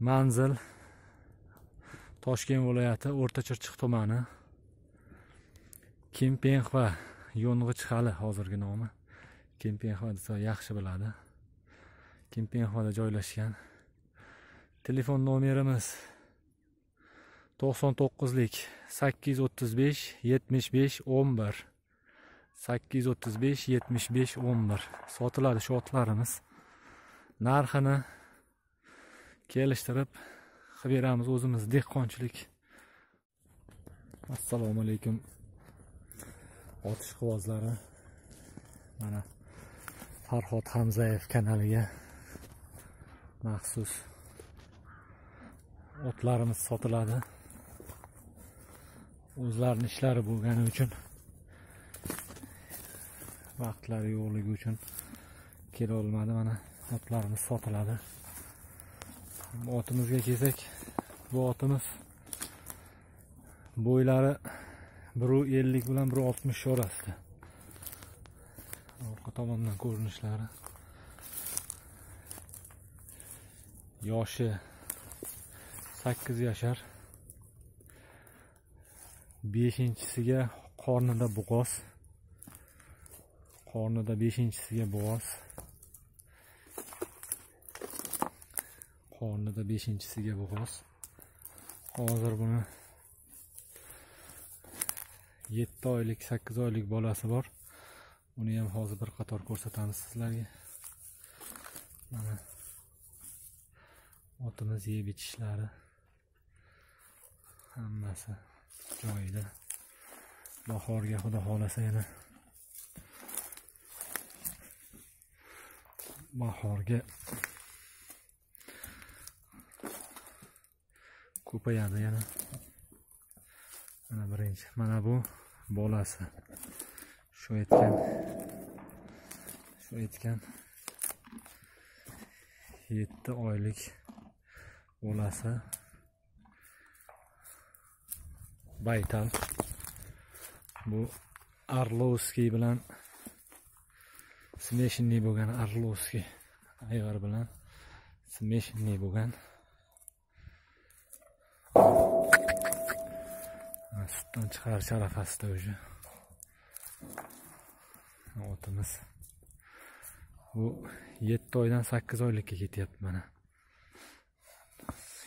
manzil. Toshkent viloyati o'rta chirchiq tumani. Kempenxva yo'ng'ichhali hozirgi nomi. Kempenxva desa yaxshi biladi. Kempenxvada joylashgan. Telefon nomerimiz to'qson to'qqizlik sakkiz yuz o'ttiz besh yetmish besh o'n bir. Sakkiz yuz o'ttiz besh yetmish besh o'n bir. Sotiladi shu otlarimiz narxini kelishtirib qilib beramiz o'zimiz dehqonchilik. Assalomu alaykum. Otishqivozlari mana farhod hamzayev kanaliga maxsus otlarimiz sotiladi. O'zlarini ishlari bo'lgani uchun vaqtlari yo'qligi uchun kela olmadi. Mana otlarimiz sotiladi. Otimizga kelsak bu otimiz bo'ylari bir ellik bilan biru oltmish orasida. Orqa tomondan ko'rinishlari. Yoshi sakkiz yashar. Beshinchisiga qornida bo'g'oz. Qornida beshinchisiga bo'g'oz. Qornida beshinchisiga bo'g'oz hozir buni yetti oylik sakkiz oylik bolasi bor. Uni ham hozir bir qator ko'rsatamiz sizlarga. Mana otimiz yeb ichishlari hammasi joyida. Bahorga xudo xohlasa yana bahorga ko'payadi yana. Mana birinchi. Mana bu bolasi. Shu aytgan shu aytgan yetti oylik bolasi. Baytal. Bu arlovskiy bilan smeshinniy bo'lgan arlovskiy ayg'ir bilan smeshinniy bo'lgan sutdan chiqarish arafasida уже otimiz bu yetti oydan sakkiz oylikka ketyapti mana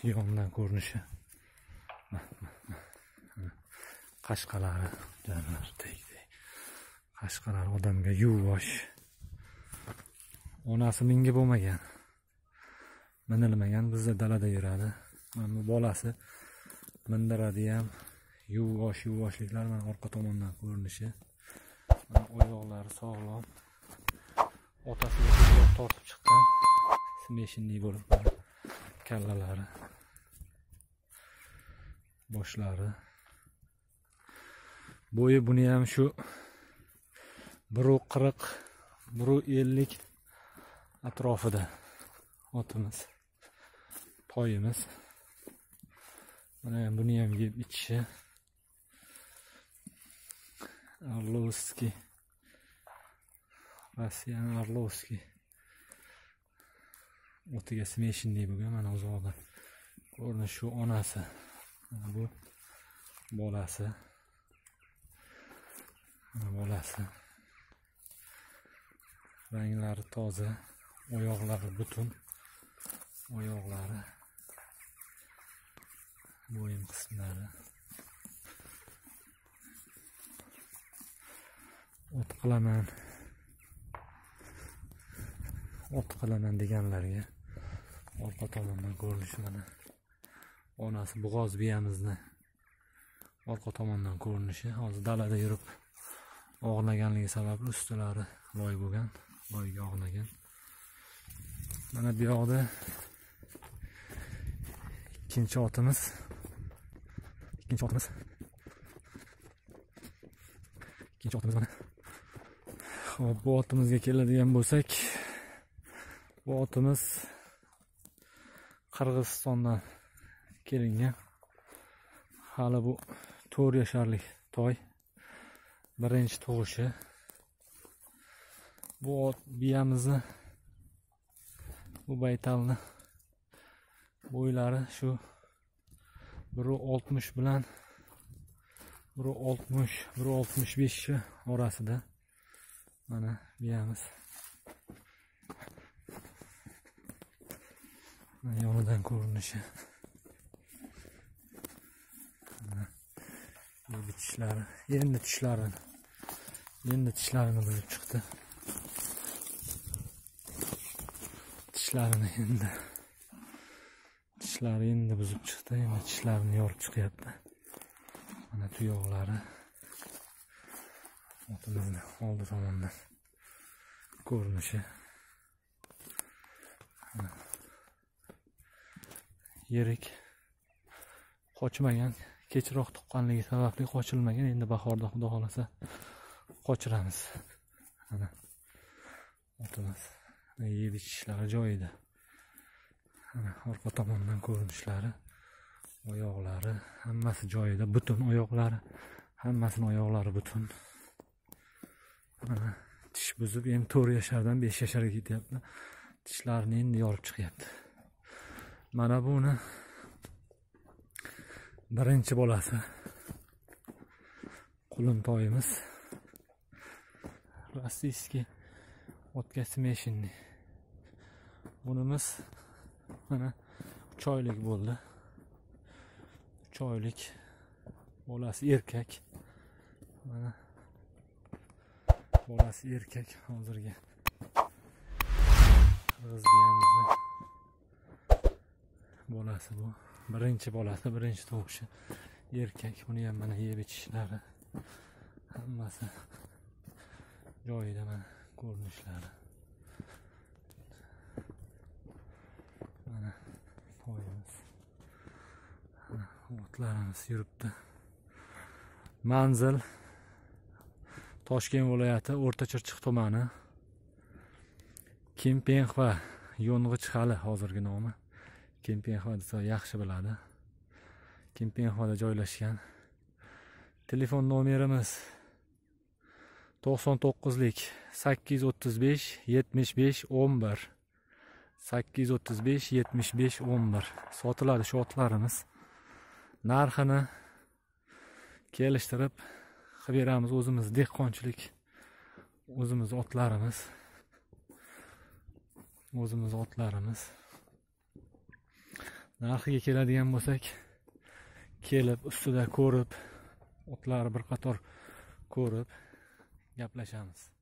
yondan ko'rinishi qashqalari qashqalari odamga yuvvosh onasi menga bo'lmagan minilmagan bizda dalada yuradi mana bu bolasi mindiradi ham yuvosh yuvoshliklar mana orqa tomondan ko'rinishi. Mana oyoqlari sog'lom. Otasiga tortib chiqqan smeshinniy bo'lib kallalari boshlari. Bo'yi buni ham shu bir qirq bir ellik atrofida otimiz poyimiz. Mana buni ham yeb ichishi orlovskiy rossiyani orlovskiy o'tiga смешанный bo'lgan mana uzoqda ko'rinishi shu onasi. Mana bu bolasi. Mana bolasi. Ranglari toza oyoqlari butun. Oyoqlari. Bo'yin qismlari. Ot qilaman. Ot qilaman deganlarga orqa tomondan ko'rinishi mana onasi bo'g'oz biyamizni orqa tomondan ko'rinishi hozir dalada yurib og'naganligi sababli ustilari loy bo'lgan loyga og'nagan mana bu yoqda ikkinchi otimiz ikkinchi otimiz ikkinchi otimiz mana hop bu otimizga keladigan bo'lsak bu otimiz qirg'izistondan kelingan. Hali bu to'rt yasharlik toy. Birinchi tug'ishi. Bu ot biyamizni bu baytalni bo'ylari shu bir oltmish bilan bir oltmish bir oltmish beshi orasida mana biyamiz yonidan ko'rinishi endi tishlari endi tishlarini endi tishlarini buzib chiqdi tishlarini endi tishlari endi buzib chiqdi endi tishlarini yorib chiqyapti. Mana tuyoqlari otimizni oldi tomondan. Ko'rinishi. Yirik qochmagan kechroq tuqqanligi sababli qochilmagan. Endi bahorda xudo xohlasa qochiramiz. Mana. Otimiz yeb ichishlari joyida. Mana orqa tomondan ko'rinishlari oyoqlari hammasi joyida butun oyoqlari hammasini oyoqlari butun. Mana tish buzib endi to'rt yashardan besh yasharga ketyapti. Tishlarini endi yorib chiqyapti. Mana buni birinchi bolasi quluntoyimiz rossiyskiy o'tga смешанный bunimiz mana uch oylik bo'ldi. Uch oylik bolasi erkak. Mana bolasi erkak hozirgi qirg'iz biyamizni bolasi bu. Birinchi bolasi birinchi tug'ishi erkak. Buni ham mana yeb ichishlari hammasi joyida mana ko'rinishlari mana toyimiz mana otlarimiz yuribdi manzil toshkent viloyati o'rta chirchiq tumani. Kempenxva yo'ng'ich hali hozirgi nomi. Kempenxva desa yaxshi biladi. Kempenxvada joylashgan. Telefon nomerimiz to'qson to'qqizlik sakkiz yuz o'ttiz besh yetmish besh o'n bir. sakkiz yuz o'ttiz besh yetmish besh o'n bir. Sotiladi shu otlarimiz narxini kelishtirib qilib beramiz o'zimiz dehqonchilik o'zimiz otlarimiz o'zimiz otlarimiz. Narxiga keladigan bo'lsak kelib ustida ko'rib otlari bir qator ko'rib gaplashamiz.